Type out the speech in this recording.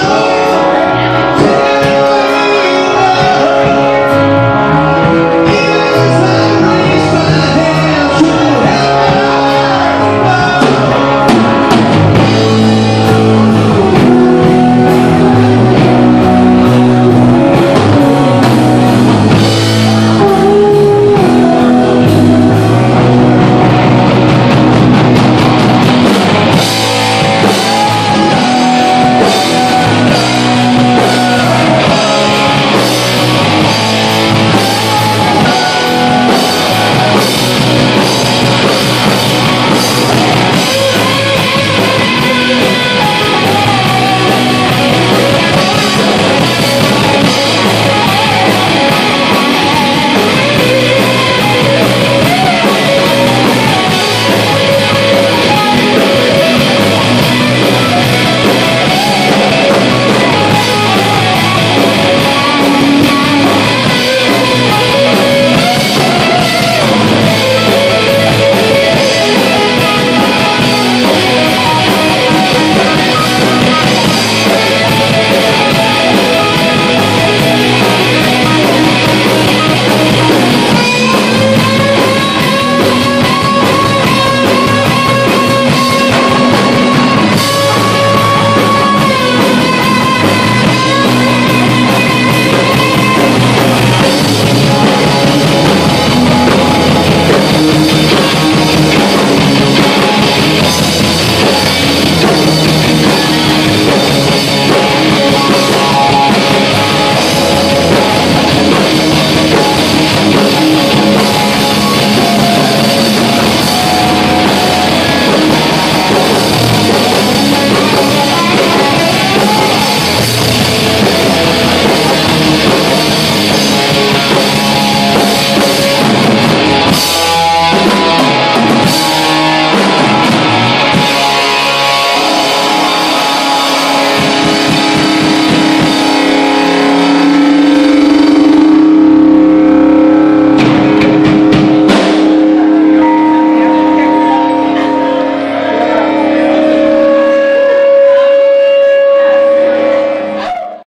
Lord.